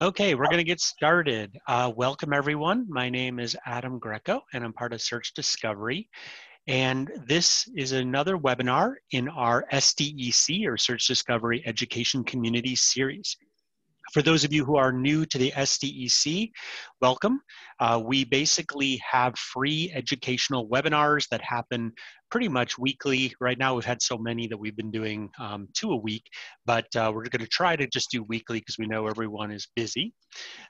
Okay, we're going to get started. Uh, welcome, everyone. My name is Adam Greco, and I'm part of Search Discovery. And this is another webinar in our SDEC, or Search Discovery Education Community Series. For those of you who are new to the SDEC, welcome. Uh, we basically have free educational webinars that happen pretty much weekly. Right now, we've had so many that we've been doing um, two a week, but uh, we're going to try to just do weekly because we know everyone is busy.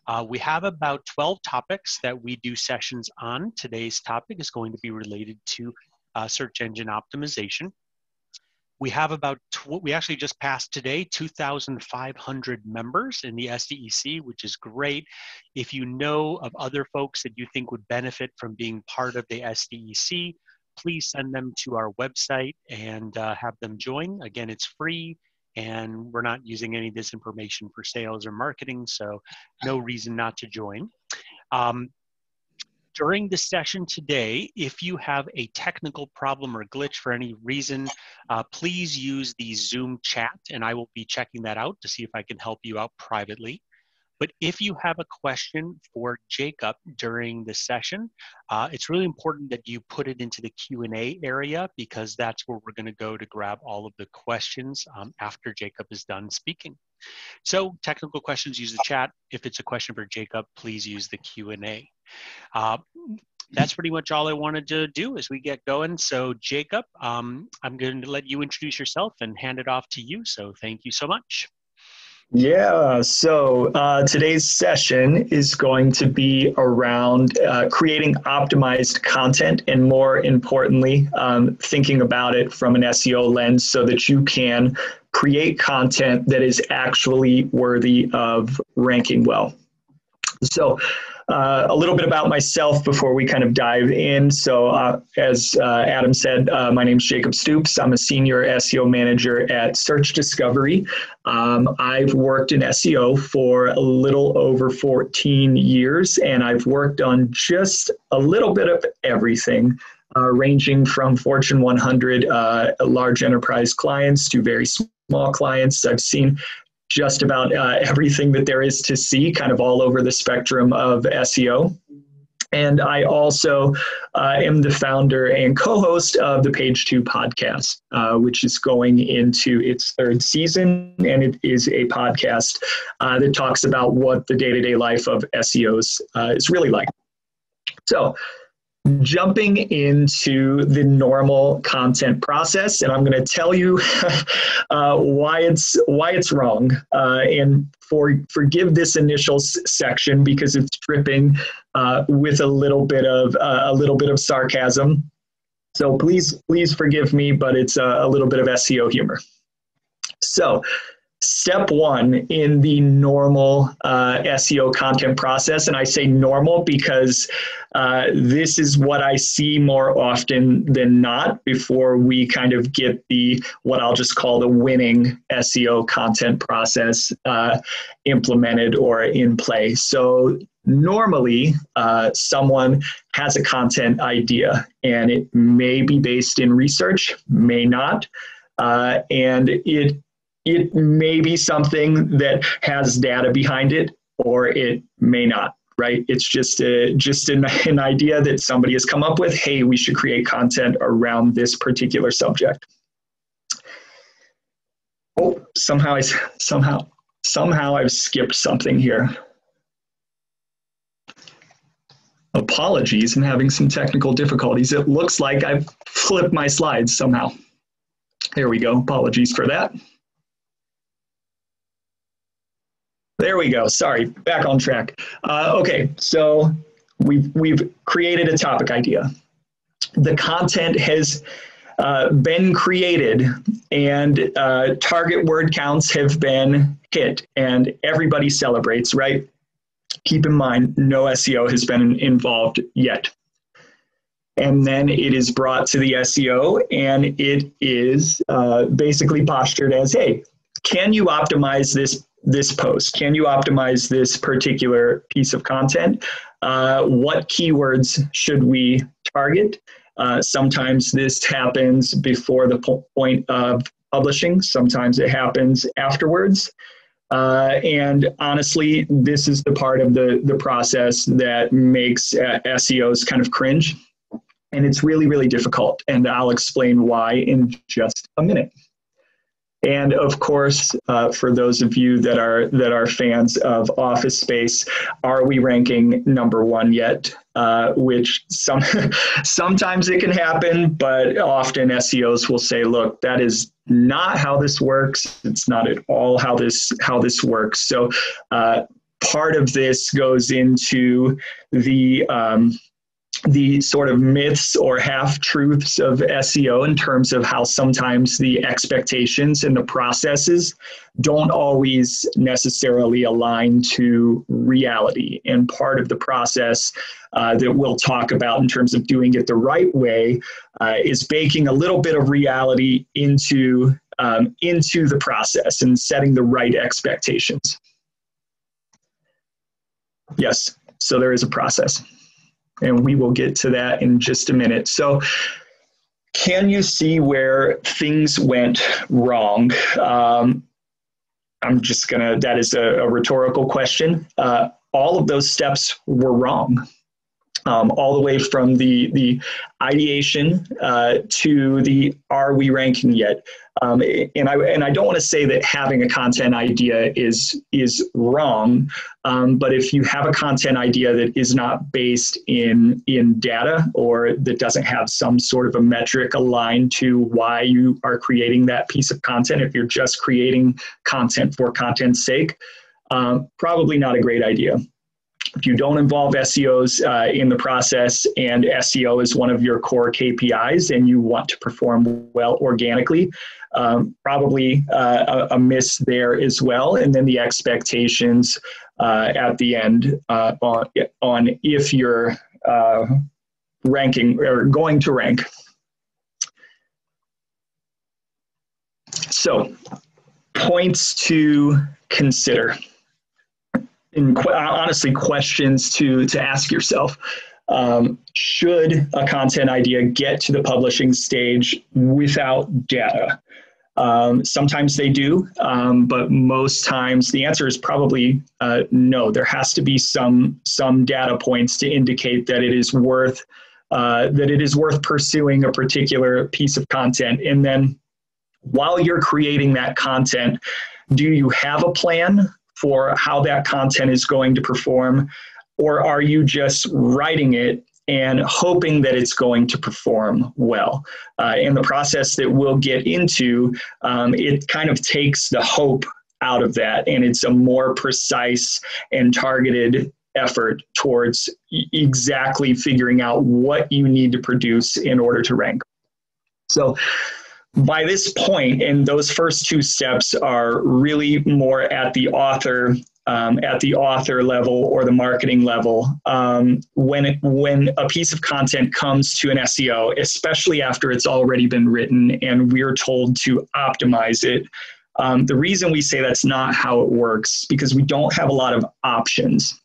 Uh, we have about 12 topics that we do sessions on. Today's topic is going to be related to uh, search engine optimization. We have about, we actually just passed today 2,500 members in the SDEC, which is great. If you know of other folks that you think would benefit from being part of the SDEC, please send them to our website and uh, have them join. Again, it's free and we're not using any of this information for sales or marketing, so no reason not to join. Um, during the session today, if you have a technical problem or glitch for any reason, uh, please use the Zoom chat and I will be checking that out to see if I can help you out privately. But if you have a question for Jacob during the session, uh, it's really important that you put it into the Q&A area because that's where we're gonna go to grab all of the questions um, after Jacob is done speaking. So technical questions, use the chat. If it's a question for Jacob, please use the Q&A. Uh, that's pretty much all I wanted to do as we get going. So Jacob, um, I'm going to let you introduce yourself and hand it off to you. So thank you so much. Yeah, so uh, today's session is going to be around uh, creating optimized content and more importantly, um, thinking about it from an SEO lens so that you can create content that is actually worthy of ranking well. So uh, a little bit about myself before we kind of dive in. So, uh, as uh, Adam said, uh, my name is Jacob Stoops. I'm a senior SEO manager at Search Discovery. Um, I've worked in SEO for a little over 14 years, and I've worked on just a little bit of everything. Uh, ranging from Fortune 100 uh, large enterprise clients to very small clients. I've seen just about uh, everything that there is to see, kind of all over the spectrum of SEO. And I also uh, am the founder and co host of the Page Two podcast, uh, which is going into its third season. And it is a podcast uh, that talks about what the day to day life of SEOs uh, is really like. So, jumping into the normal content process and i'm going to tell you uh, why it's why it's wrong uh, and for forgive this initial s- section because it's dripping uh, with a little bit of uh, a little bit of sarcasm. So please please forgive me but it's a, a little bit of seo humor. So step one in the normal uh, SEO content process. And I say normal because uh, this is what I see more often than not before we kind of get the what I'll just call the winning SEO content process uh, implemented or in play. So normally uh, someone has a content idea and it may be based in research, may not. Uh, and it it may be something that has data behind it or it may not right? It's just a just an, an idea that somebody has come up with hey we should create content around this particular subject. Oh somehow i somehow somehow i've skipped something here. Apologies i'm having some technical difficulties. It looks like i've flipped my slides somehow. There we go apologies for that There we go. Sorry, back on track. Uh, okay, so we've we've created a topic idea. The content has uh, been created, and uh, target word counts have been hit, and everybody celebrates. Right? Keep in mind, no SEO has been involved yet. And then it is brought to the SEO, and it is uh, basically postured as, "Hey, can you optimize this this post? Can you optimize this particular piece of content? Uh, what keywords should we target? Uh, sometimes this happens before the po- point of publishing, sometimes it happens afterwards. Uh, and honestly, this is the part of the, the process that makes uh, SEOs kind of cringe. And it's really, really difficult. And I'll explain why in just a minute. And of course, uh, for those of you that are that are fans of Office Space, are we ranking number one yet? Uh, which some sometimes it can happen, but often SEOs will say, "Look, that is not how this works. It's not at all how this how this works." So. Uh, part of this goes into the um, the sort of myths or half truths of SEO in terms of how sometimes the expectations and the processes don't always necessarily align to reality. And part of the process uh, that we'll talk about in terms of doing it the right way uh, is baking a little bit of reality into, um, into the process and setting the right expectations. Yes, so there is a process and we will get to that in just a minute. So, can you see where things went wrong? Um, I'm just gonna, that is a, a rhetorical question. Uh, all of those steps were wrong. Um, all the way from the, the ideation uh, to the are we ranking yet? Um, and I and I don't want to say that having a content idea is is wrong, um, but if you have a content idea that is not based in in data or that doesn't have some sort of a metric aligned to why you are creating that piece of content, if you're just creating content for content's sake, um, probably not a great idea if you don't involve SEOs uh, in the process and SEO is one of your core KPIs and you want to perform well organically, um, probably uh, a, a, miss there as well. And then the expectations uh, at the end uh, on, on if you're uh, ranking or going to rank. So, points to consider honestly questions to to ask yourself. Um, should a content idea get to the publishing stage without data? Um, sometimes they do um, but most times the answer is probably uh, no. There has to be some some data points to indicate that it is worth uh, that it is worth pursuing a particular piece of content. And then while you're creating that content do you have a plan for how that content is going to perform? Or are you just writing it and hoping that it's going to perform well. Uh, in the process that we'll get into, um, it kind of takes the hope out of that, and it's a more precise and targeted effort towards exactly figuring out what you need to produce in order to rank. So, by this point, and those first two steps are really more at the author um, at the author level or the marketing level. Um, when it, when a piece of content comes to an SEO, especially after it's already been written and we're told to optimize it, um, the reason we say that's not how it works because we don't have a lot of options.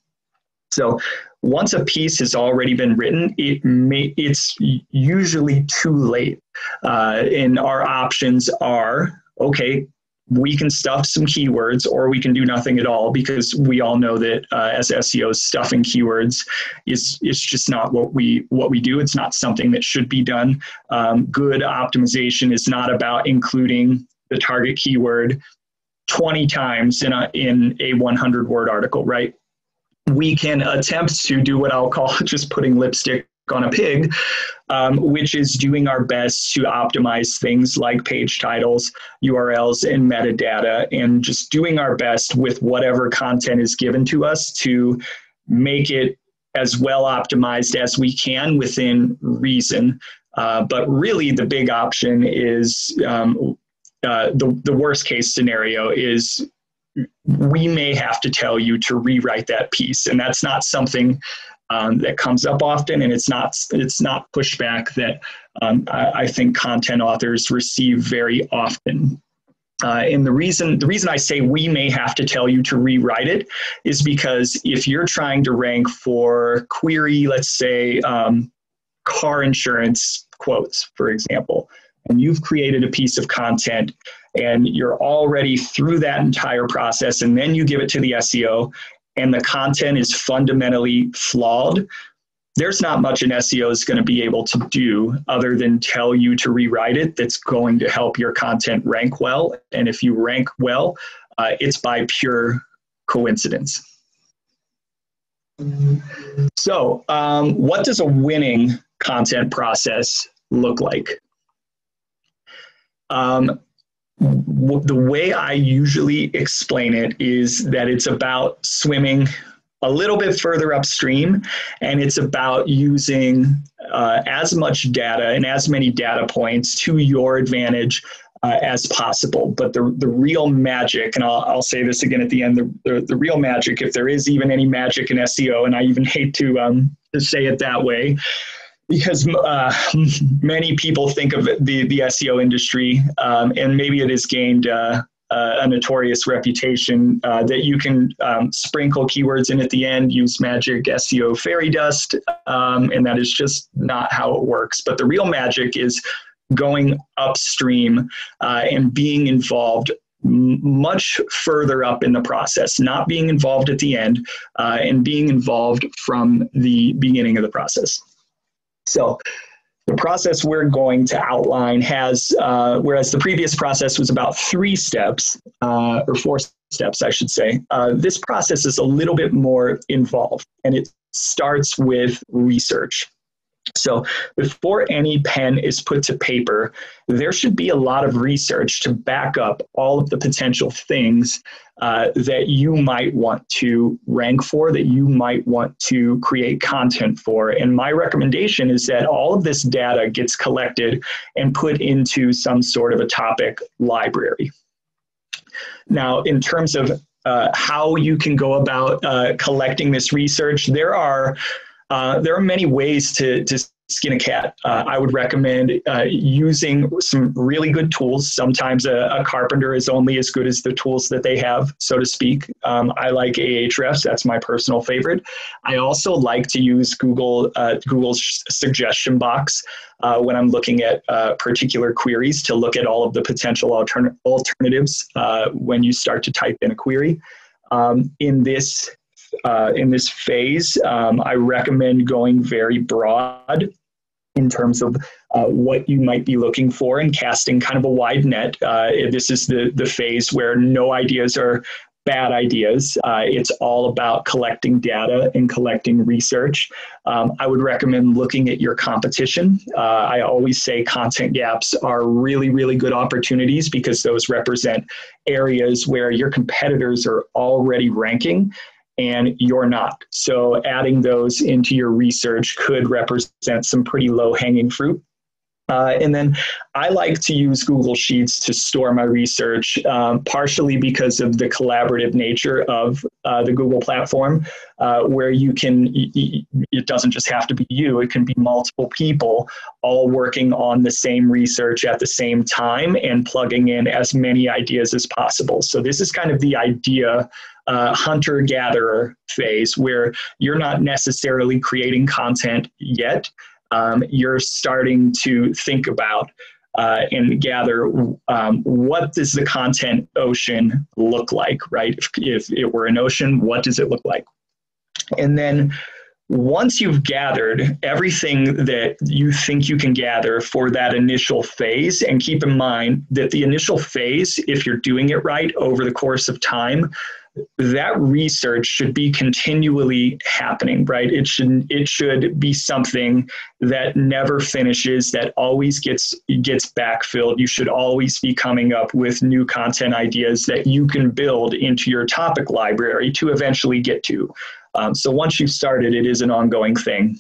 So once a piece has already been written, it may, it's usually too late. Uh, and our options are okay, we can stuff some keywords or we can do nothing at all because we all know that uh, as SEOs stuffing keywords is is just not what we what we do. It's not something that should be done. Um, good optimization is not about including the target keyword 20 times in a in a 100 word article right we can attempt to do what I'll call just putting lipstick on a pig, um, which is doing our best to optimize things like page titles, URLs, and metadata, and just doing our best with whatever content is given to us to make it as well optimized as we can within reason. Uh, but really, the big option is um, uh, the, the worst case scenario is we may have to tell you to rewrite that piece. And that's not something um, that comes up often and it's not it's not pushback that um, I, I, think content authors receive very often. Uh, and the reason the reason I say we may have to tell you to rewrite it is because if you're trying to rank for query, let's say um, car insurance quotes, for example, and you've created a piece of content and you're already through that entire process, and then you give it to the SEO, and the content is fundamentally flawed, there's not much an SEO is going to be able to do other than tell you to rewrite it that's going to help your content rank well. And if you rank well, uh, it's by pure coincidence. So, um, what does a winning content process look like? Um, the way I usually explain it is that it's about swimming a little bit further upstream, and it's about using uh, as much data and as many data points to your advantage uh, as possible. But the, the real magic, and I'll, I'll say this again at the end, the, the, the, real magic, if there is even any magic in SEO, and I even hate to, um, to say it that way, because uh, many people think of the, the SEO industry, um, and maybe it has gained uh, uh, a notorious reputation uh, that you can um, sprinkle keywords in at the end, use magic SEO fairy dust, um, and that is just not how it works. But the real magic is going upstream uh, and being involved much further up in the process, not being involved at the end, uh, and being involved from the beginning of the process. So, the process we're going to outline has, uh, whereas the previous process was about three steps, uh, or four steps, I should say, uh, this process is a little bit more involved, and it starts with research. So, before any pen is put to paper, there should be a lot of research to back up all of the potential things uh, that you might want to rank for, that you might want to create content for. And my recommendation is that all of this data gets collected and put into some sort of a topic library. Now, in terms of uh, how you can go about uh, collecting this research, there are uh, there are many ways to, to skin a cat. Uh, I would recommend uh, using some really good tools. Sometimes a, a, carpenter is only as good as the tools that they have, so to speak. Um, I like Ahrefs. That's my personal favorite. I also like to use Google uh, Google's suggestion box uh, when I'm looking at uh, particular queries to look at all of the potential altern- alternatives when you start to type in a query. Um, in this uh, in this phase, um, I recommend going very broad in terms of uh, what you might be looking for and casting kind of a wide net. Uh, this is the, the phase where no ideas are bad ideas. Uh, it's all about collecting data and collecting research. Um, I would recommend looking at your competition. Uh, I always say content gaps are really, really good opportunities because those represent areas where your competitors are already ranking and you're not. So adding those into your research could represent some pretty low hanging fruit. Uh, and then I like to use Google Sheets to store my research, um, partially because of the collaborative nature of uh, the Google platform, uh, where you can, it doesn't just have to be you, it can be multiple people all working on the same research at the same time and plugging in as many ideas as possible. So, this is kind of the idea uh, hunter gatherer phase where you're not necessarily creating content yet. Um, you're starting to think about uh, and gather um, what does the content ocean look like, right? If, if it were an ocean, what does it look like? And then once you've gathered everything that you think you can gather for that initial phase, and keep in mind that the initial phase, if you're doing it right over the course of time, that research should be continually happening right? It should it should be something that never finishes that always gets gets backfilled. You should always be coming up with new content ideas that you can build into your topic library to eventually get to. Um, so once you've started it is an ongoing thing.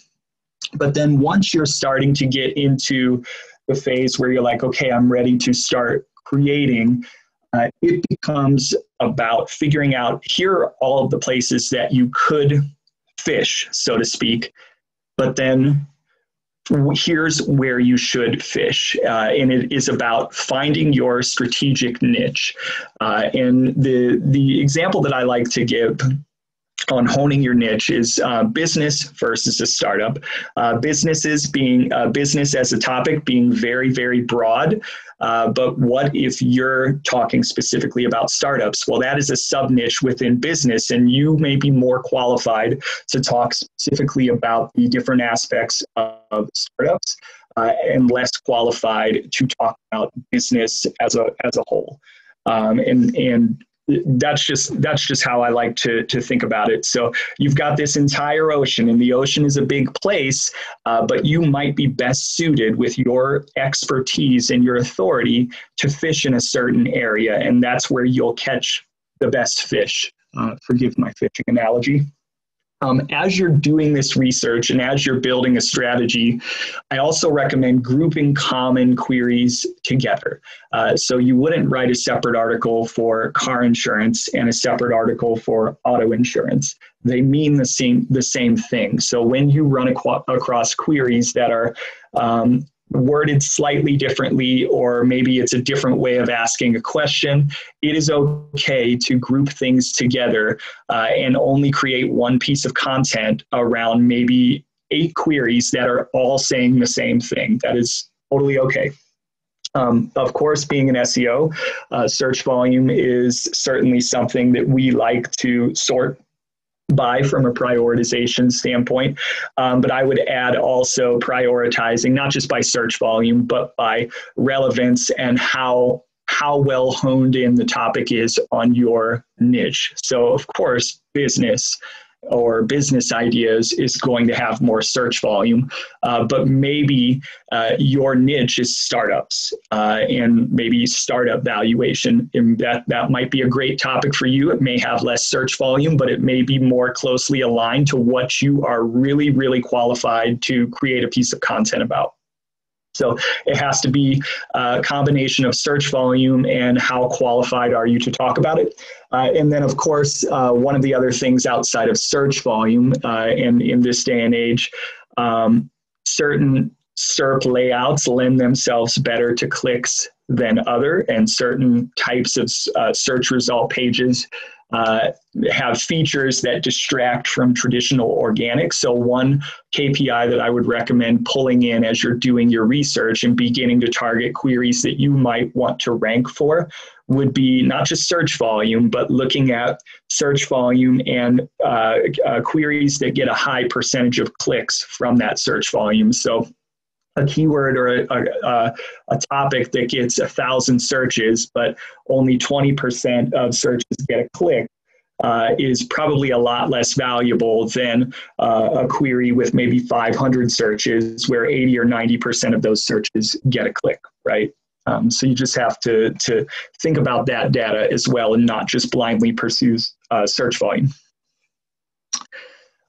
But then once you're starting to get into the phase where you're like okay i'm ready to start creating uh, it becomes about figuring out here are all of the places that you could fish, so to speak, but then here's where you should fish. Uh, and it is about finding your strategic niche. Uh, and the, the example that I like to give on honing your niche is uh, business versus a startup. Uh, businesses being uh, business as a topic being very, very broad. Uh, but what if you're talking specifically about startups? Well, that is a sub niche within business, and you may be more qualified to talk specifically about the different aspects of startups. Uh, and less qualified to talk about business as a as a whole. Um, and and that's just that's just how I like to to think about it. So you've got this entire ocean, and the ocean is a big place, uh, but you might be best suited with your expertise and your authority to fish in a certain area, and that's where you'll catch the best fish. Uh, forgive my fishing analogy. Um, as you're doing this research and as you're building a strategy, I also recommend grouping common queries together. Uh, so you wouldn't write a separate article for car insurance and a separate article for auto insurance. They mean the same the same thing. So when you run across queries that are um, worded slightly differently, or maybe it's a different way of asking a question, it is okay to group things together uh, and only create one piece of content around maybe eight queries that are all saying the same thing. That is totally okay. Um, of course, being an SEO, uh, search volume is certainly something that we like to sort by from a prioritization standpoint. Um, but I would add also prioritizing not just by search volume, but by relevance and how how well honed in the topic is on your niche. So of course, business or business ideas is going to have more search volume, uh, but maybe uh, your niche is startups uh, and maybe startup valuation. And that, that might be a great topic for you. It may have less search volume, but it may be more closely aligned to what you are really, really qualified to create a piece of content about. So it has to be a combination of search volume and how qualified are you to talk about it. Uh, and then, of course, uh, one of the other things outside of search volume, uh, and in this day and age, um, certain SERP layouts lend themselves better to clicks than other, and certain types of uh, search result pages uh, have features that distract from traditional organic. So, one KPI that I would recommend pulling in as you're doing your research and beginning to target queries that you might want to rank for would be not just search volume, but looking at search volume and uh, uh, queries that get a high percentage of clicks from that search volume. So, a keyword or a, a, a, topic that gets a thousand searches, but only 20% of searches get a click, uh, is probably a lot less valuable than uh, a query with maybe 500 searches where 80 or 90% of those searches get a click, right? Um, so you just have to, to think about that data as well and not just blindly pursue uh, search volume.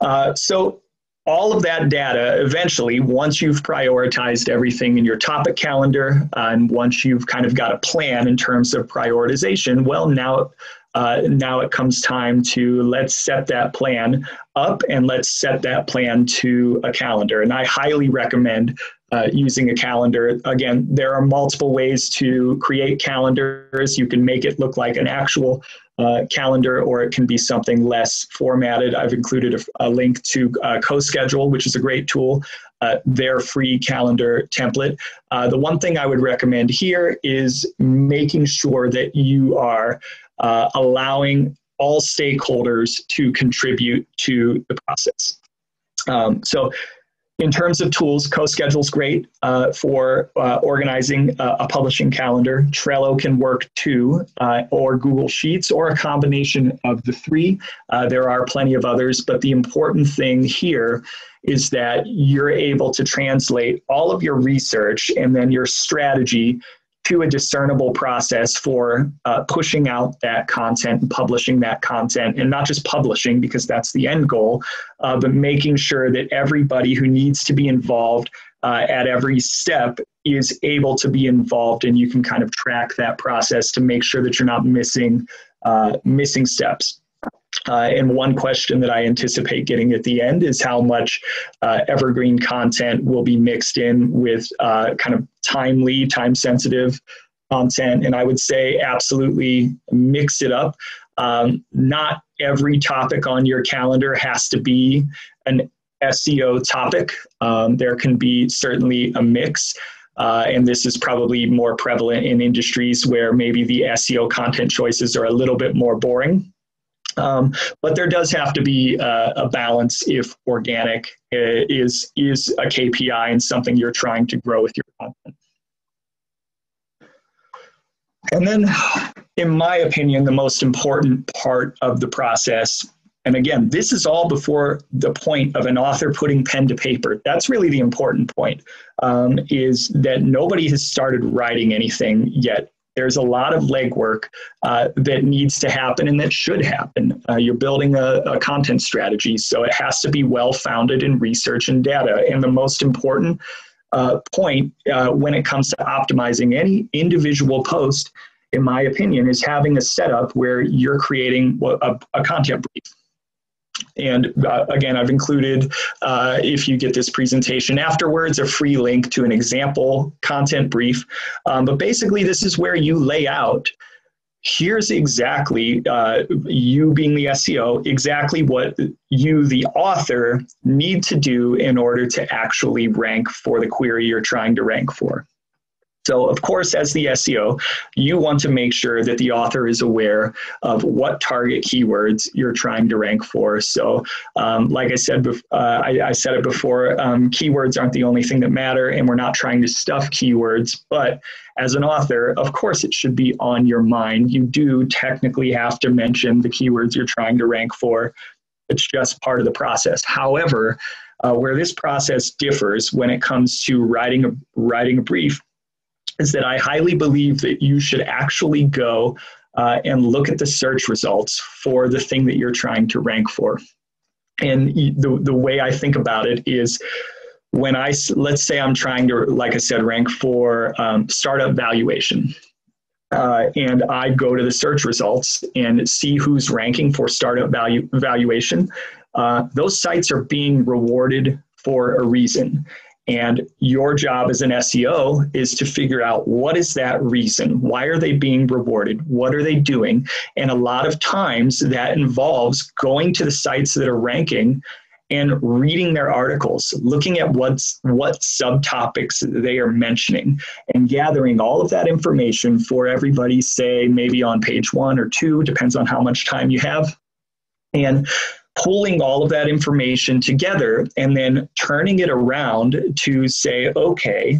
Uh, so all of that data eventually once you've prioritized everything in your topic calendar uh, and once you've kind of got a plan in terms of prioritization well now uh, now it comes time to let's set that plan up and let's set that plan to a calendar. And i highly recommend uh, using a calendar. Again there are multiple ways to create calendars. You can make it look like an actual uh, calendar or it can be something less formatted. I've included a, a link to uh, CoSchedule, which is a great tool, uh, their free calendar template. Uh, the one thing I would recommend here is making sure that you are uh, allowing all stakeholders to contribute to the process. Um, so in terms of tools, CoSchedule is great uh, for uh, organizing uh, a publishing calendar. Trello can work too, uh, or Google Sheets, or a combination of the three. Uh, there are plenty of others, but the important thing here is that you're able to translate all of your research and then your strategy to a discernible process for uh, pushing out that content and publishing that content, and not just publishing because that's the end goal, uh, but making sure that everybody who needs to be involved uh, at every step is able to be involved, and you can kind of track that process to make sure that you're not missing uh, missing steps. Uh, and one question that I anticipate getting at the end is how much uh, evergreen content will be mixed in with uh, kind of timely, time sensitive content. And I would say absolutely mix it up. Um, not every topic on your calendar has to be an SEO topic. Um, there can be certainly a mix. Uh, and this is probably more prevalent in industries where maybe the SEO content choices are a little bit more boring. Um, but there does have to be a, a, balance if organic is is a KPI and something you're trying to grow with your content. And then, in my opinion, the most important part of the process, and again, this is all before the point of an author putting pen to paper. That's really the important point, um, is that nobody has started writing anything yet. There's a lot of legwork uh, that needs to happen and that should happen. Uh, you're building a, a content strategy, so it has to be well founded in research and data. And the most important uh, point uh, when it comes to optimizing any individual post, in my opinion, is having a setup where you're creating a, a content brief. And uh, again, I've included, uh, if you get this presentation afterwards, a free link to an example content brief. Um, but basically, this is where you lay out here's exactly uh, you being the SEO, exactly what you, the author, need to do in order to actually rank for the query you're trying to rank for. So, of course, as the SEO, you want to make sure that the author is aware of what target keywords you're trying to rank for. So, um, like I said, uh, I, I, said it before, um, keywords aren't the only thing that matter, and we're not trying to stuff keywords. But as an author, of course, it should be on your mind. You do technically have to mention the keywords you're trying to rank for. It's just part of the process. However, uh, where this process differs when it comes to writing a writing a brief is that I highly believe that you should actually go uh, and look at the search results for the thing that you're trying to rank for. And the, the way I think about it is when I, let's say I'm trying to, like I said, rank for um, startup valuation. Uh, and I go to the search results and see who's ranking for startup value valuation. Uh, those sites are being rewarded for a reason. And your job as an SEO is to figure out what is that reason? Why are they being rewarded? What are they doing? And a lot of times that involves going to the sites that are ranking and reading their articles, looking at what's what subtopics they are mentioning, and gathering all of that information for everybody, say maybe on page one or two, depends on how much time you have. And pulling all of that information together and then turning it around to say, okay,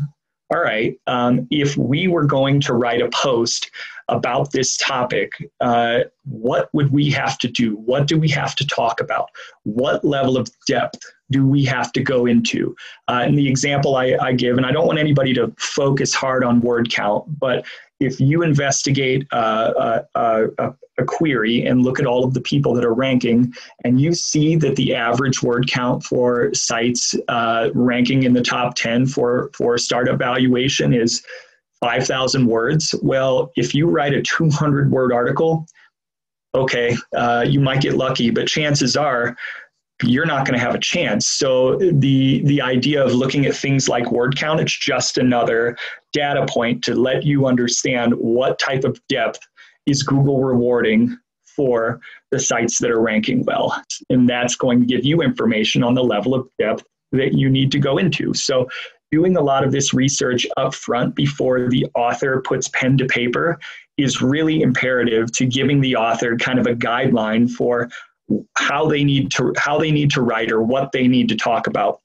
all right, um, if we were going to write a post about this topic, uh, what would we have to do? What do we have to talk about? What level of depth do we have to go into? Uh, and the example I, I, give, and I don't want anybody to focus hard on word count, but if you investigate uh, a, a, a, query and look at all of the people that are ranking, and you see that the average word count for sites uh, ranking in the top 10 for, for startup valuation is 5,000 words. Well, if you write a 200 word article, okay, uh, you might get lucky, but chances are you're not going to have a chance. So the the idea of looking at things like word count, it's just another data point to let you understand what type of depth is Google rewarding for the sites that are ranking well. And that's going to give you information on the level of depth that you need to go into. So doing a lot of this research up front before the author puts pen to paper is really imperative to giving the author kind of a guideline for how they need to how they need to write or what they need to talk about.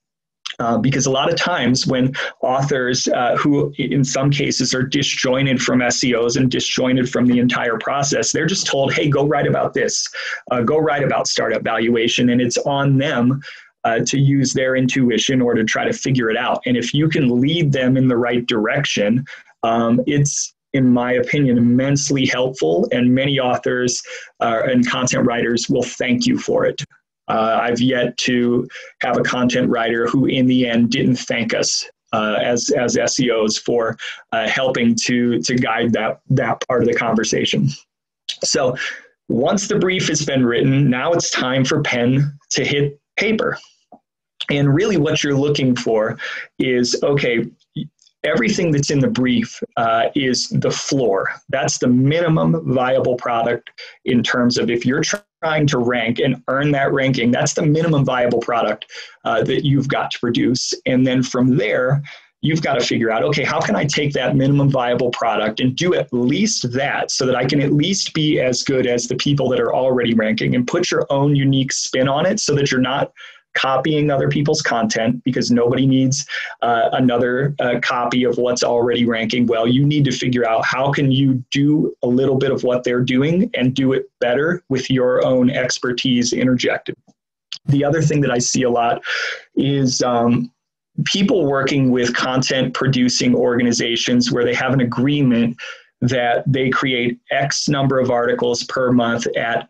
Uh, because a lot of times when authors uh, who in some cases are disjointed from seos and disjointed from the entire process they're just told hey go write about this. Uh, go write about startup valuation. And it's on them uh, to use their intuition or to try to figure it out. And if you can lead them in the right direction um, it's in my opinion, immensely helpful, and many authors uh, and content writers will thank you for it. Uh, I've yet to have a content writer who, in the end, didn't thank us uh, as as SEOs for uh, helping to to guide that that part of the conversation. So, once the brief has been written, now it's time for pen to hit paper. And really, what you're looking for is okay everything that's in the brief uh, is the floor. That's the minimum viable product in terms of if you're trying to rank and earn that ranking, that's the minimum viable product uh, that you've got to produce. And then from there, you've got to figure out okay, how can I take that minimum viable product and do at least that so that I can at least be as good as the people that are already ranking and put your own unique spin on it so that you're not copying other people's content because nobody needs uh, another uh, copy of what's already ranking well. You need to figure out how can you do a little bit of what they're doing and do it better with your own expertise interjected. The other thing that i see a lot is um, people working with content producing organizations where they have an agreement that they create X number of articles per month at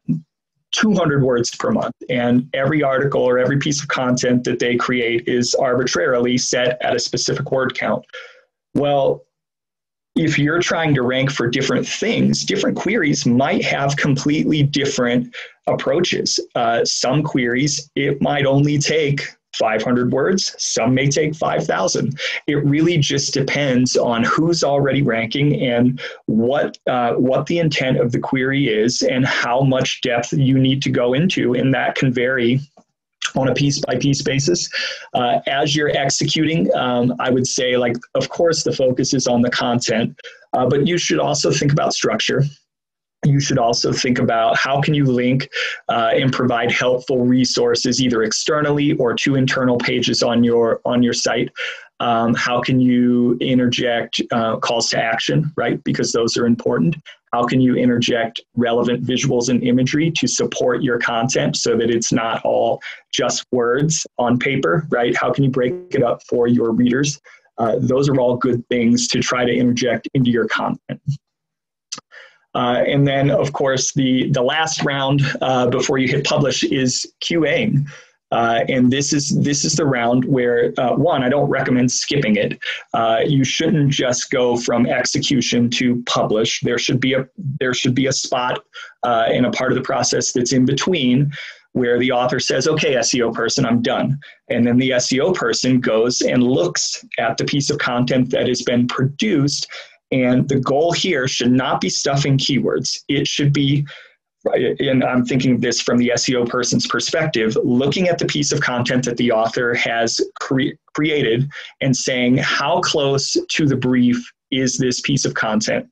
200 words per month. And every article or every piece of content that they create is arbitrarily set at a specific word count. Well, if you're trying to rank for different things, different queries might have completely different approaches. Uh, some queries, it might only take 500 words, some may take 5,000. It really just depends on who's already ranking and what, uh, what the intent of the query is and how much depth you need to go into, and that can vary on a piece by piece basis. Uh, as you're executing, um, I would say, like, of course, the focus is on the content, uh, but you should also think about structure you should also think about how can you link uh, and provide helpful resources either externally or to internal pages on your on your site. Um, how can you interject uh, calls to action right? Because those are important. How can you interject relevant visuals and imagery to support your content so that it's not all just words on paper right? How can you break it up for your readers? Uh, those are all good things to try to interject into your content uh, and then, of course, the, the last round uh, before you hit publish is QAing. Uh, and this is this is the round where uh, one I don't recommend skipping it. Uh, you shouldn't just go from execution to publish. There should be a there should be a spot uh, in a part of the process that's in between where the author says, "Okay, SEO person, I'm done," and then the SEO person goes and looks at the piece of content that has been produced and the goal here should not be stuffing keywords. It should be, and I'm thinking this from the SEO person's perspective, looking at the piece of content that the author has cre- created and saying, how close to the brief is this piece of content?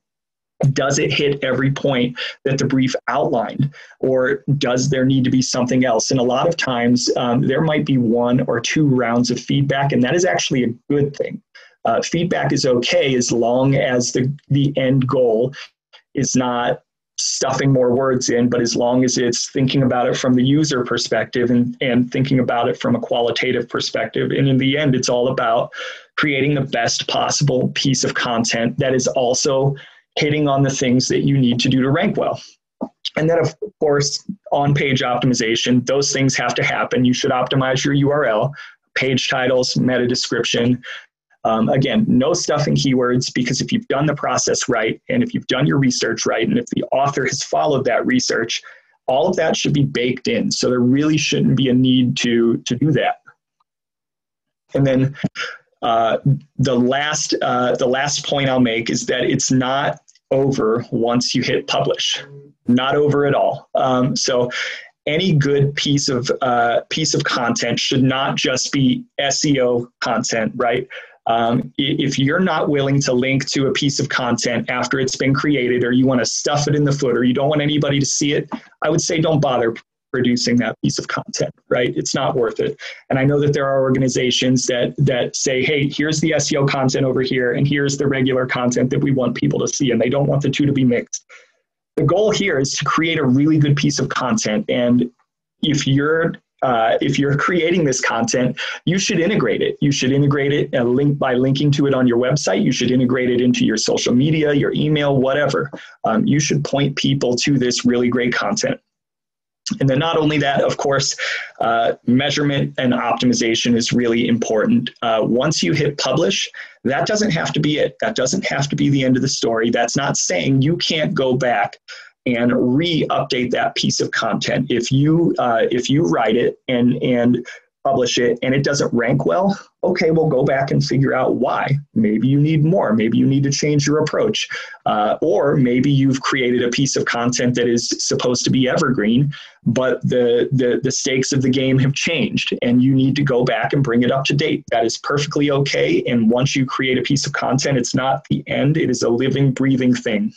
Does it hit every point that the brief outlined, or does there need to be something else? And a lot of times, um, there might be one or two rounds of feedback, and that is actually a good thing uh, feedback is okay as long as the, the end goal is not stuffing more words in, but as long as it's thinking about it from the user perspective and, and thinking about it from a qualitative perspective. And in the end, it's all about creating the best possible piece of content that is also hitting on the things that you need to do to rank well. And then, of course, on page optimization, those things have to happen. You should optimize your URL, page titles, meta description, um, again, no stuffing keywords because if you've done the process right and if you've done your research right and if the author has followed that research, all of that should be baked in. So there really shouldn't be a need to, to do that. And then uh, the last uh, the last point I'll make is that it's not over once you hit publish, not over at all. Um, so any good piece of uh, piece of content should not just be SEO content, right? Um, if you're not willing to link to a piece of content after it's been created or you want to stuff it in the footer, you don't want anybody to see it, I would say don't bother producing that piece of content, right? It's not worth it. And I know that there are organizations that that say, hey, here's the SEO content over here, and here's the regular content that we want people to see, and they don't want the two to be mixed. The goal here is to create a really good piece of content. And if you're uh, if you're creating this content, you should integrate it. You should integrate it and link by linking to it on your website. You should integrate it into your social media, your email, whatever. Um, you should point people to this really great content. And then, not only that, of course, uh, measurement and optimization is really important. Uh, once you hit publish, that doesn't have to be it. That doesn't have to be the end of the story. That's not saying you can't go back and re-update that piece of content. If you uh, if you write it and and publish it and it doesn't rank well, okay, we'll go back and figure out why. Maybe you need more. Maybe you need to change your approach. Uh, or maybe you've created a piece of content that is supposed to be evergreen, but the, the, the stakes of the game have changed and you need to go back and bring it up to date. That is perfectly okay. And once you create a piece of content, it's not the end, it is a living, breathing thing.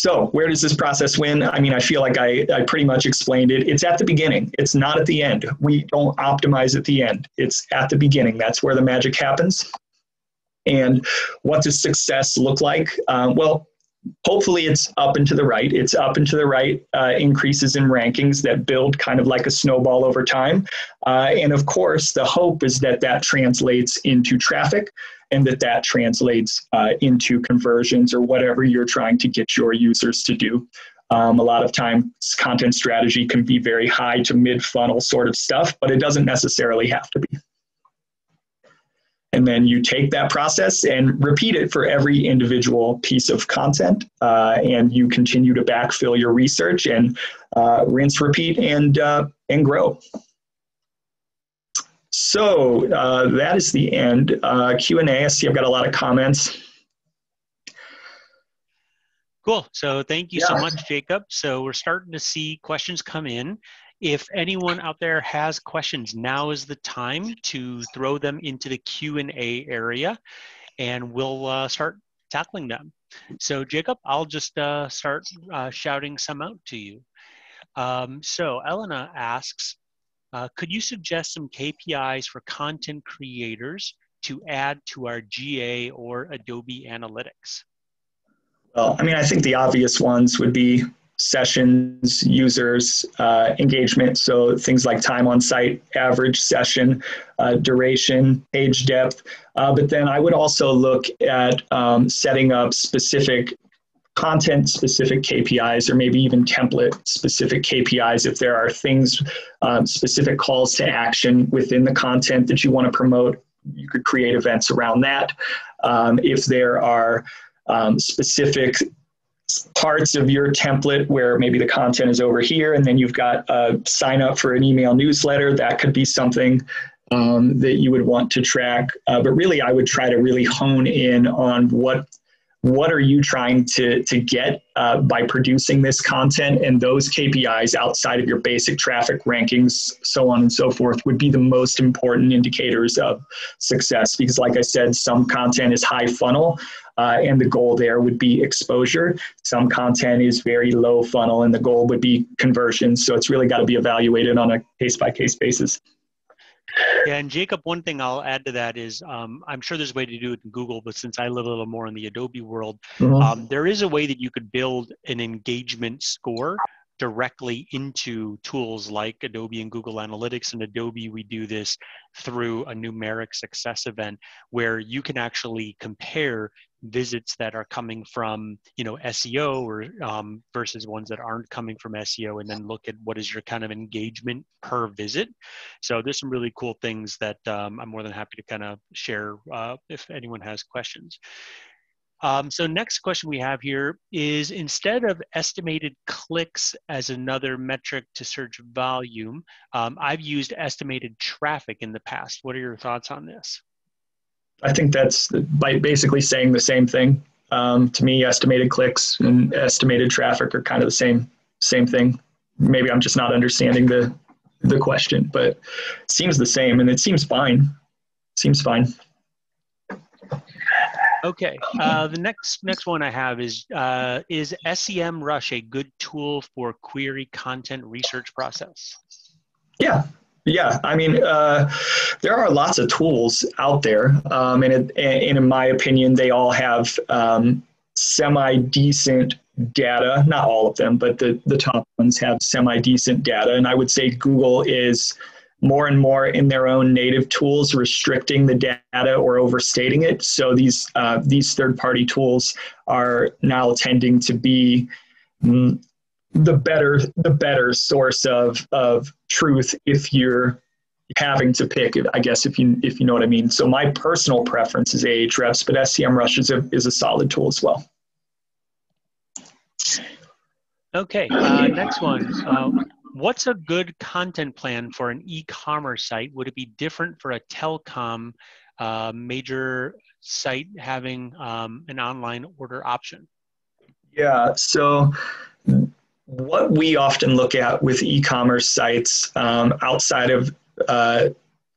So, where does this process win? I mean, I feel like I, I pretty much explained it. It's at the beginning, it's not at the end. We don't optimize at the end, it's at the beginning. That's where the magic happens. And what does success look like? Um, well, hopefully it's up and to the right. It's up and to the right uh, increases in rankings that build kind of like a snowball over time. Uh, and of course, the hope is that that translates into traffic and that that translates uh, into conversions or whatever you're trying to get your users to do. Um, a lot of times, content strategy can be very high to mid funnel sort of stuff, but it doesn't necessarily have to be. And then you take that process and repeat it for every individual piece of content. Uh, and you continue to backfill your research and uh, rinse, repeat, and, uh, and grow. So uh, that is the end. Uh, Q&A, I see I've got a lot of comments. Cool. So thank you yeah. so much, Jacob. So we're starting to see questions come in. If anyone out there has questions, now is the time to throw them into the Q&A area and we'll uh, start tackling them. So Jacob, I'll just uh, start uh, shouting some out to you. Um, so Elena asks, uh, could you suggest some KPIs for content creators to add to our GA or Adobe Analytics? Well, I mean, I think the obvious ones would be sessions, users, uh, engagement. So things like time on site, average session, uh, duration, page depth. Uh, but then I would also look at um, setting up specific content specific KPIs or maybe even template specific KPIs if there are things, um, specific calls to action within the content that you want to promote. You could create events around that. Um, if there are um, specific parts of your template where maybe the content is over here and then you've got a sign up for an email newsletter, that could be something um, that you would want to track. Uh, but really, I would try to really hone in on what what are you trying to, to get uh, by producing this content and those KPIs outside of your basic traffic rankings, so on and so forth, would be the most important indicators of success. Because, like I said, some content is high funnel, uh, and the goal there would be exposure. Some content is very low funnel, and the goal would be conversion. So, it's really got to be evaluated on a case by case basis. Yeah, and Jacob, one thing I'll add to that is um, I'm sure there's a way to do it in Google, but since I live a little more in the Adobe world, mm-hmm. um, there is a way that you could build an engagement score directly into tools like Adobe and Google Analytics. And Adobe, we do this through a numeric success event where you can actually compare visits that are coming from you know SEO or um, versus ones that aren't coming from SEO, and then look at what is your kind of engagement per visit. So there's some really cool things that um, I'm more than happy to kind of share uh, if anyone has questions. Um, so next question we have here is instead of estimated clicks as another metric to search volume, um, I've used estimated traffic in the past. What are your thoughts on this? I think that's by basically saying the same thing. Um, to me, estimated clicks and estimated traffic are kind of the same same thing. Maybe I'm just not understanding the the question, but it seems the same, and it seems fine. Seems fine. Okay. Uh, the next next one I have is uh, is SEMrush a good tool for query content research process? Yeah, yeah, I mean, uh, there are lots of tools out there, um, and, it, and, in my opinion, they all have um, semi decent data. Not all of them, but the, the top ones have semi decent data. And I would say Google is more and more in their own native tools restricting the data or overstating it. So these uh, these third party tools are now tending to be mm, the better the better source of of truth if you're having to pick i guess if you if you know what i mean so my personal preference is ahrefs but SEMrush is a, is a solid tool as well okay uh, next one uh, what's a good content plan for an e-commerce site? Would it be different for a telecom uh, major site having um, an online order option? Yeah, so what we often look at with e-commerce sites um, outside of uh,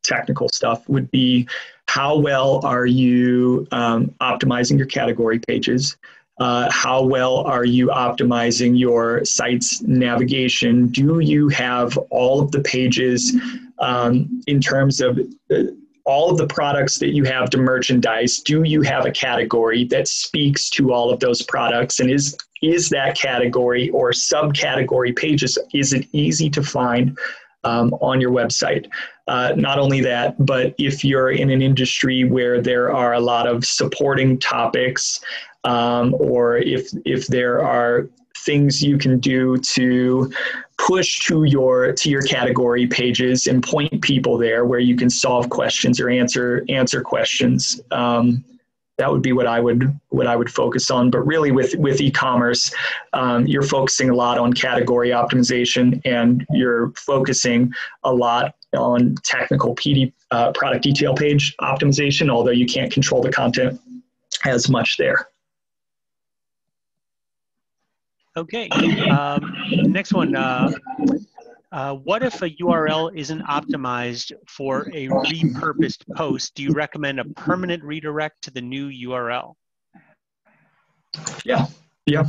technical stuff would be how well are you um, optimizing your category pages? Uh, how well are you optimizing your site's navigation? Do you have all of the pages um, in terms of uh, all of the products that you have to merchandise? Do you have a category that speaks to all of those products? And is is that category or subcategory pages? Is it easy to find? Um, on your website. Uh, not only that, but if you're in an industry where there are a lot of supporting topics um, or if if there are things you can do to push to your to your category pages and point people there where you can solve questions or answer answer questions um, that would be what I would what I would focus on. But really, with with e-commerce, um, you're focusing a lot on category optimization, and you're focusing a lot on technical PD uh, product detail page optimization. Although you can't control the content as much there. Okay. Um, next one. Uh, uh, what if a URL isn't optimized for a repurposed post? Do you recommend a permanent redirect to the new URL? Yeah, yeah.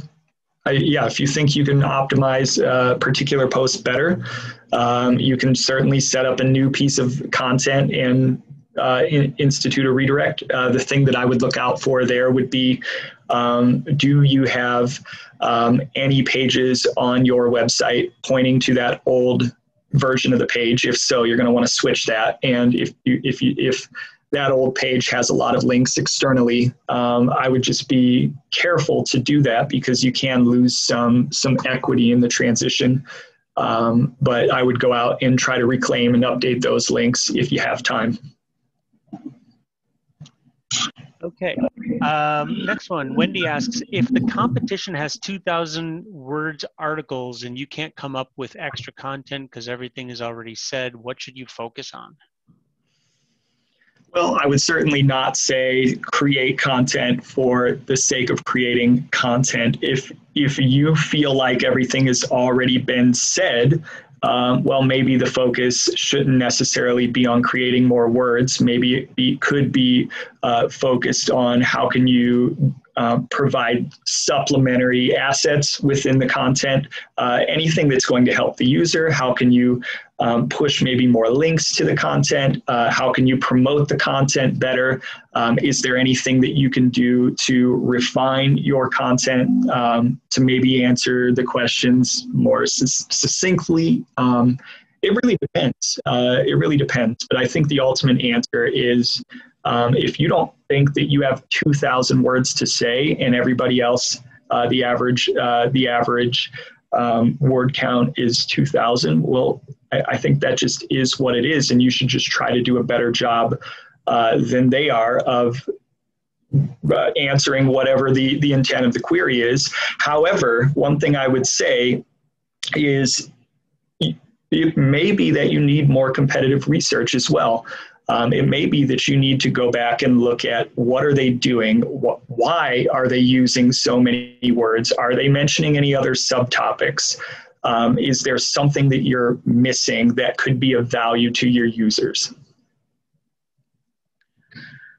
I, yeah, if you think you can optimize a particular post better, um, you can certainly set up a new piece of content and uh, in, institute a redirect. Uh, the thing that I would look out for there would be um, do you have um, any pages on your website pointing to that old version of the page? If so, you're going to want to switch that. And if you, if you, if that old page has a lot of links externally, um, I would just be careful to do that because you can lose some some equity in the transition. Um, but I would go out and try to reclaim and update those links if you have time. Okay. Um, next one. Wendy asks if the competition has 2,000 words articles and you can't come up with extra content because everything is already said, what should you focus on? Well, I would certainly not say create content for the sake of creating content. If if you feel like everything has already been said, um, well, maybe the focus shouldn't necessarily be on creating more words. Maybe it be, could be uh, focused on how can you uh, provide supplementary assets within the content, uh, anything that's going to help the user. How can you um, push maybe more links to the content? Uh, how can you promote the content better? Um, is there anything that you can do to refine your content um, to maybe answer the questions more succinctly? Um, it really depends. Uh, it really depends. But I think the ultimate answer is um, if you don't think that you have 2,000 words to say and everybody else, uh, the average, uh, the average um, word count is 2,000, well, I, I, think that just is what it is, and you should just try to do a better job uh, than they are of uh, answering whatever the, the intent of the query is. However, one thing I would say is it may be that you need more competitive research as well. Um, it may be that you need to go back and look at what are they doing? Why are they using so many words? Are they mentioning any other subtopics? Um, is there something that you're missing that could be of value to your users?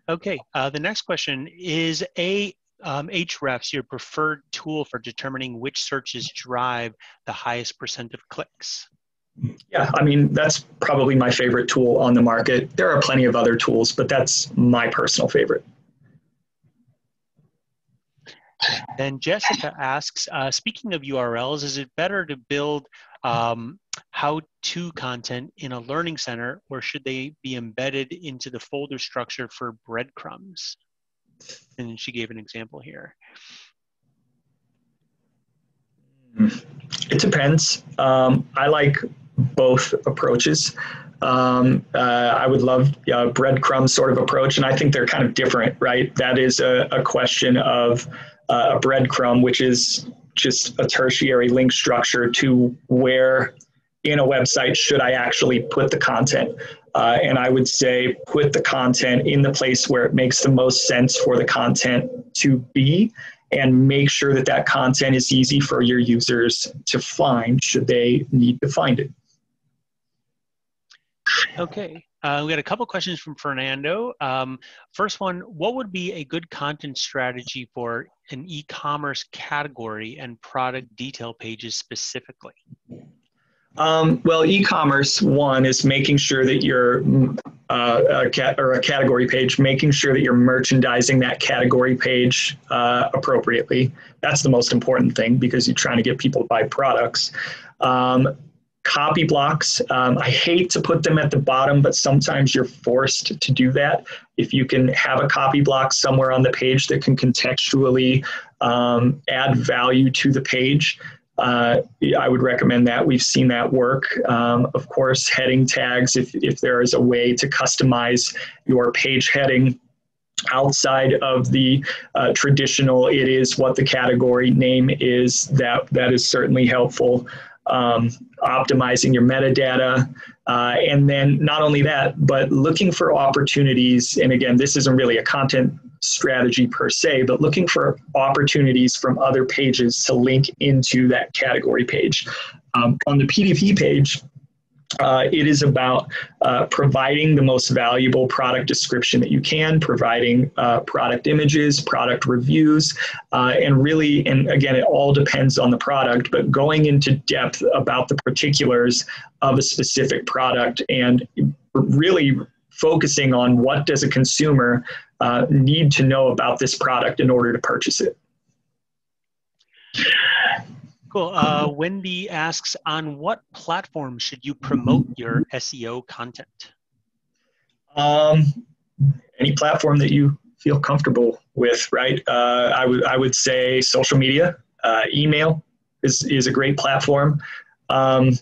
Okay uh, the next question is a um, Ahrefs your preferred tool for determining which searches drive the highest percent of clicks yeah, I mean, that's probably my favorite tool on the market. There are plenty of other tools, but that's my personal favorite. Then Jessica asks, uh, speaking of URLs, is it better to build um, how-to content in a learning center or should they be embedded into the folder structure for breadcrumbs? And she gave an example here. It depends. Um, I like both approaches. Um, uh, I would love a breadcrumb sort of approach, and I think they're kind of different, right? That is a, a question of uh, a breadcrumb, which is just a tertiary link structure to where in a website should I actually put the content? Uh, and I would say put the content in the place where it makes the most sense for the content to be and make sure that that content is easy for your users to find should they need to find it. Okay, uh, we got a couple questions from Fernando. Um, first one, what would be a good content strategy for an e-commerce category and product detail pages specifically? Um, well, e-commerce one is making sure that you're uh, a cat or a category page, making sure that you're merchandising that category page uh, appropriately. That's the most important thing because you're trying to get people to buy products. Um, copy blocks, um, I hate to put them at the bottom, but sometimes you're forced to do that. If you can have a copy block somewhere on the page that can contextually um, add value to the page, uh, I would recommend that. We've seen that work. Um, of course, heading tags, if, if there is a way to customize your page heading outside of the uh, traditional, it is what the category name is, that, that is certainly helpful. Um, optimizing your metadata, uh, and then not only that, but looking for opportunities. And again, this isn't really a content strategy per se, but looking for opportunities from other pages to link into that category page. Um, on the PDP page, uh, it is about uh, providing the most valuable product description that you can, providing uh, product images, product reviews, uh, and really, and again, it all depends on the product, but going into depth about the particulars of a specific product and really focusing on what does a consumer uh, need to know about this product in order to purchase it. Cool. Uh, Wendy asks, on what platform should you promote your SEO content? Um, any platform that you feel comfortable with, right? Uh, I would I would say social media, uh, email is is a great platform. Um,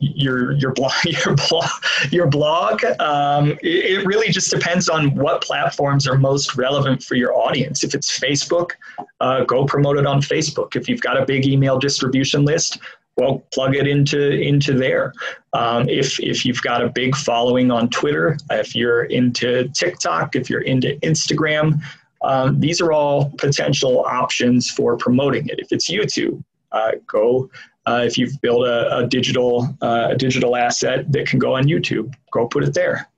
your your blog your blog your blog um, it, really just depends on what platforms are most relevant for your audience. If it's facebook uh, go promote it on facebook. If you've got a big email distribution list well plug it into into there. Um, if if you've got a big following on twitter if you're into tiktok if you're into instagram um, these are all potential options for promoting it. If it's youtube uh, go uh, if you've built a, a digital uh, a digital asset that can go on YouTube, go put it there.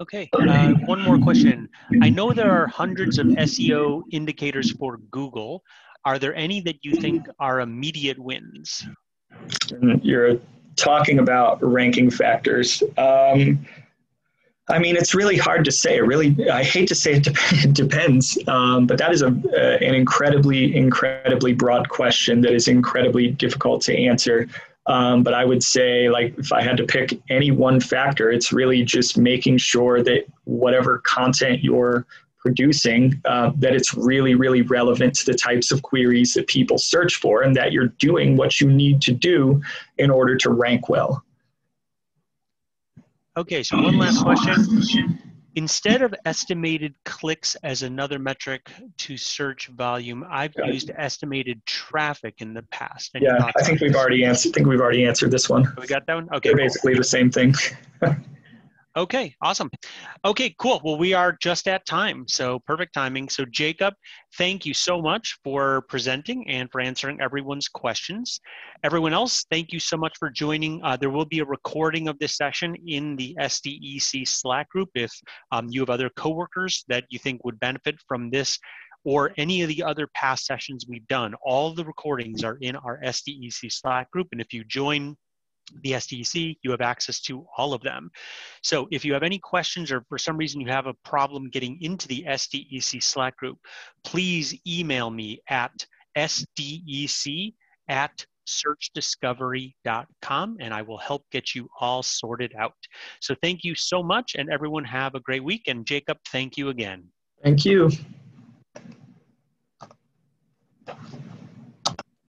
Okay, uh, one more question. I know there are hundreds of SEO indicators for Google. Are there any that you think are immediate wins? You're talking about ranking factors. Um, I mean, it's really hard to say. Really, I hate to say it, it depends, um, but that is a, uh, an incredibly, incredibly broad question that is incredibly difficult to answer. Um, but I would say, like, if I had to pick any one factor, it's really just making sure that whatever content you're producing, uh, that it's really, really relevant to the types of queries that people search for, and that you're doing what you need to do in order to rank well. Okay, so one last question. Instead of estimated clicks as another metric to search volume, I've used estimated traffic in the past. yeah, I think we've already answered. I think we've already answered this one. We got that one. Okay, They're basically the same thing. Okay, awesome. Okay, cool. Well, we are just at time, so perfect timing. So, Jacob, thank you so much for presenting and for answering everyone's questions. Everyone else, thank you so much for joining. Uh, there will be a recording of this session in the SDEC Slack group if um, you have other coworkers that you think would benefit from this or any of the other past sessions we've done. All the recordings are in our SDEC Slack group, and if you join the SDC, you have access to all of them. So if you have any questions or for some reason you have a problem getting into the SDEC Slack group, please email me at sdec at searchdiscovery.com and I will help get you all sorted out. So thank you so much and everyone have a great week. And Jacob, thank you again. Thank you.